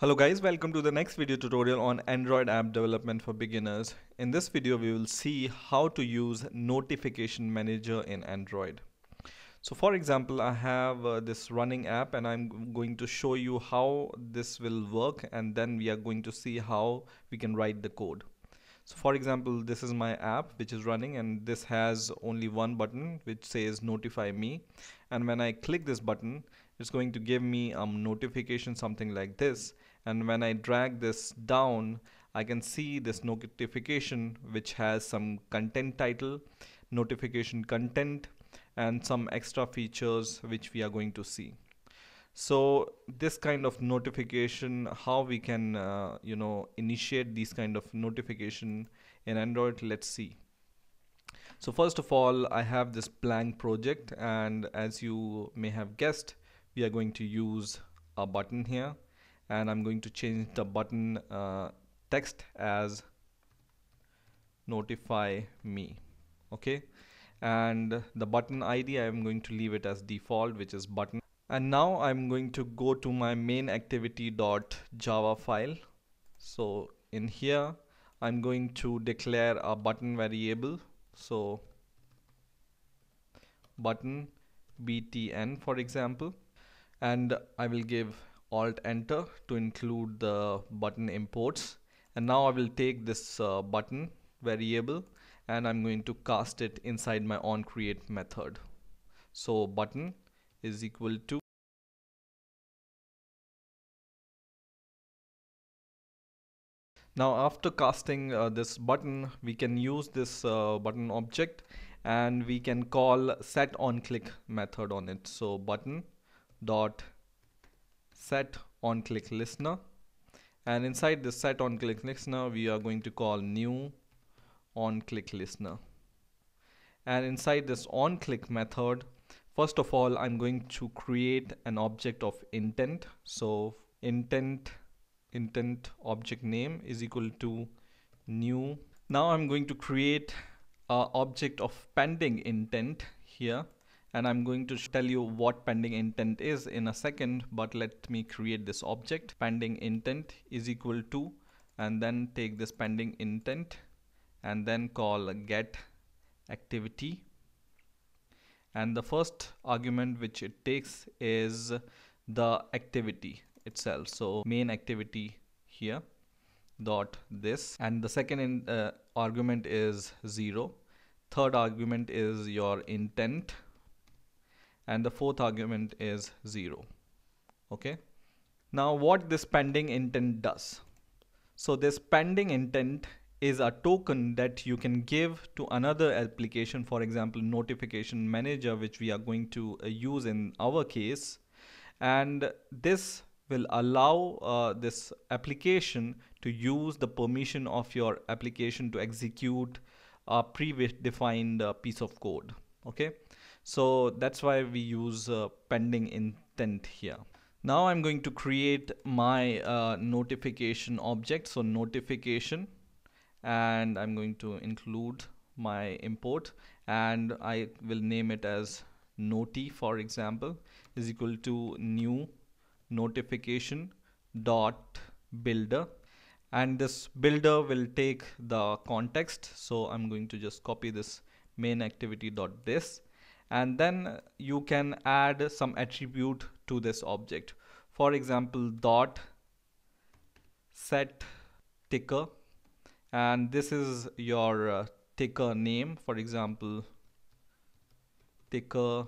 Hello guys, welcome to the next video tutorial on Android app development for beginners. In this video, we will see how to use notification manager in Android. So for example, I have uh, this running app and I'm going to show you how this will work and then we are going to see how we can write the code. So for example, this is my app which is running and this has only one button which says notify me. And when I click this button, it's going to give me a um, notification something like this and when I drag this down I can see this notification which has some content title notification content and some extra features which we are going to see. So this kind of notification how we can uh, you know initiate these kind of notification in Android let's see. So first of all I have this blank project and as you may have guessed we are going to use a button here and I'm going to change the button uh, text as notify me okay? And the button ID I'm going to leave it as default which is button. And now I'm going to go to my main activity dot java file. So in here I'm going to declare a button variable. So button btn for example. And I will give alt enter to include the button imports. And now I will take this uh, button variable and I'm going to cast it inside my on create method. So button is equal to now after casting uh, this button we can use this uh, button object and we can call set on click method on it. So button dot set on click listener. And inside this set on click listener we are going to call new on click listener. And inside this on click method first of all I'm going to create an object of intent. So intent intent object name is equal to new. Now I'm going to create a object of pending intent here and I'm going to tell you what pending intent is in a second but let me create this object. Pending intent is equal to and then take this pending intent and then call get activity. And the first argument which it takes is the activity itself. So main activity here dot this. And the second in, uh, argument is 0 third argument is your intent and the fourth argument is 0 okay? Now what this pending intent does. So this pending intent is a token that you can give to another application for example notification manager which we are going to uh, use in our case. And this will allow uh, this application to use the permission of your application to execute a predefined uh, piece of code. Okay so that's why we use uh, pending intent here. Now I'm going to create my uh, notification object. So notification and I'm going to include my import and I will name it as noti for example is equal to new notification dot builder and this builder will take the context so I'm going to just copy this main activity dot this and then you can add some attribute to this object. For example dot set ticker. And this is your uh, ticker name. For example ticker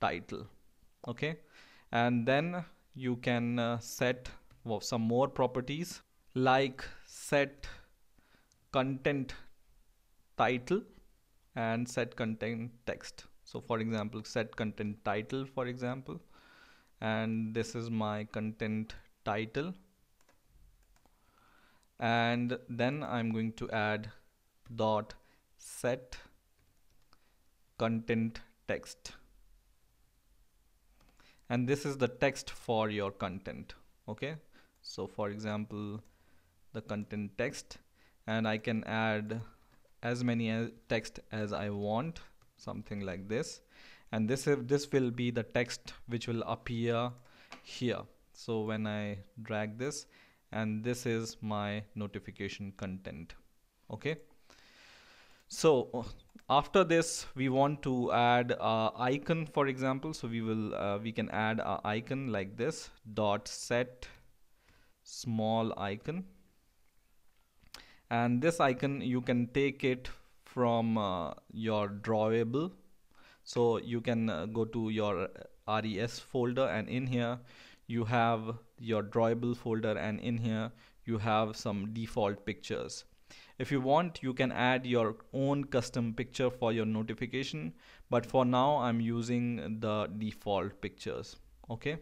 title. Okay? And then you can uh, set well, some more properties like set content title and set content text. So for example set content title for example and this is my content title. And then I'm going to add dot set content text. And this is the text for your content okay? So for example the content text and I can add as many text as I want something like this. And this this will be the text which will appear here. So when I drag this and this is my notification content. Okay? So after this we want to add a icon for example. So we will uh, we can add a icon like this. Dot set small icon and this icon you can take it from uh, your drawable so you can uh, go to your res folder and in here you have your drawable folder and in here you have some default pictures if you want, you can add your own custom picture for your notification. But for now, I'm using the default pictures. Okay.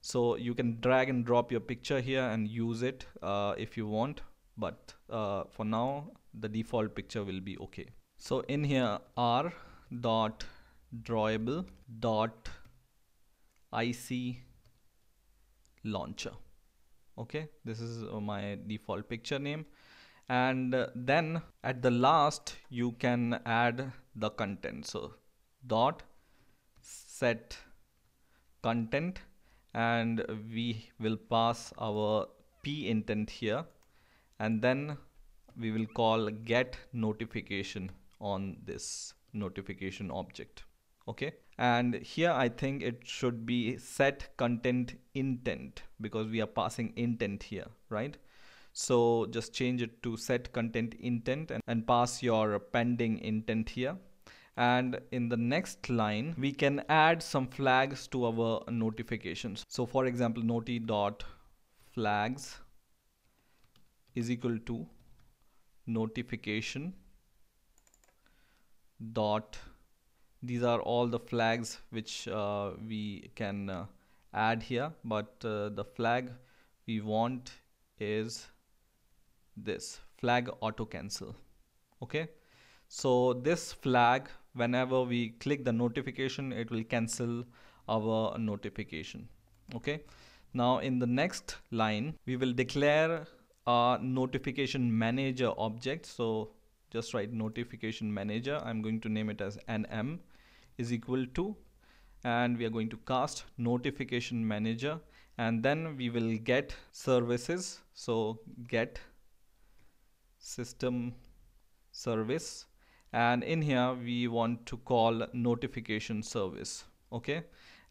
So you can drag and drop your picture here and use it uh, if you want. But uh, for now, the default picture will be okay. So in here, r dot drawable dot ic launcher. Okay? This is uh, my default picture name. And then at the last you can add the content. So dot set content. And we will pass our p intent here and then we will call get notification on this notification object okay and here I think it should be set content intent because we are passing intent here right so just change it to set content intent and, and pass your pending intent here. And in the next line, we can add some flags to our notifications. So for example, noti dot flags is equal to notification dot these are all the flags which uh, we can uh, add here but uh, the flag we want is this flag auto cancel okay? So this flag whenever we click the notification it will cancel our notification okay? Now in the next line we will declare a notification manager object. So just write notification manager. I'm going to name it as nm is equal to and we are going to cast notification manager. And then we will get services. So get system service. And in here we want to call notification service. Okay?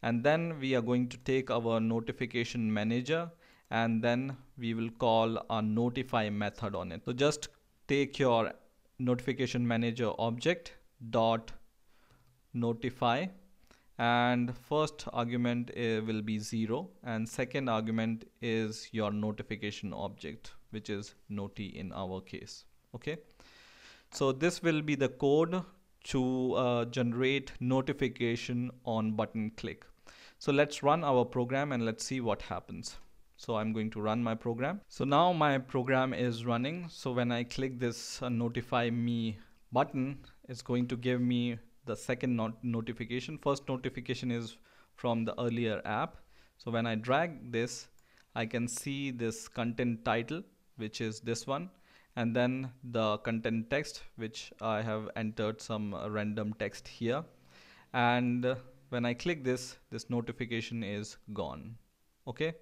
And then we are going to take our notification manager and then we will call a notify method on it. So just take your notification manager object dot notify and first argument uh, will be 0 and second argument is your notification object which is noti in our case okay? So this will be the code to uh, generate notification on button click. So let's run our program and let's see what happens so I'm going to run my program. So now my program is running. So when I click this uh, notify me button it's going to give me the second not notification. First notification is from the earlier app. So when I drag this I can see this content title which is this one and then the content text which I have entered some random text here. And when I click this this notification is gone. Okay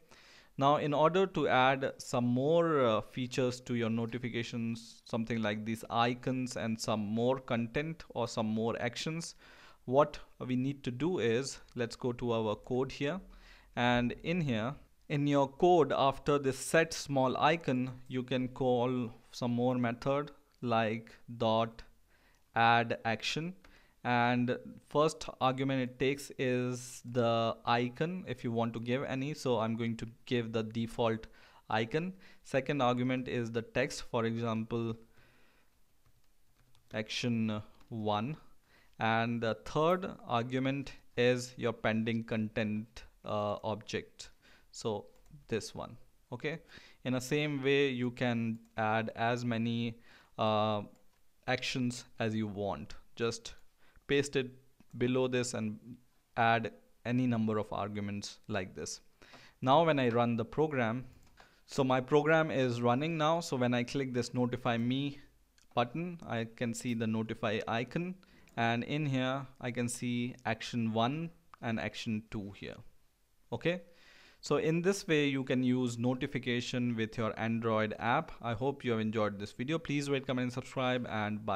now in order to add some more uh, features to your notifications something like these icons and some more content or some more actions what we need to do is let's go to our code here. And in here in your code after this set small icon you can call some more method like dot add action and first argument it takes is the icon if you want to give any. So I'm going to give the default icon. Second argument is the text. For example action 1 and the third argument is your pending content uh, object. So this one okay? In the same way you can add as many uh, actions as you want. Just paste it below this and add any number of arguments like this. Now when I run the program so my program is running now. So when I click this notify me button I can see the notify icon. And in here I can see action 1 and action 2 here. Okay? So in this way you can use notification with your android app. I hope you have enjoyed this video. Please rate comment and subscribe and bye